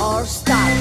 or stop.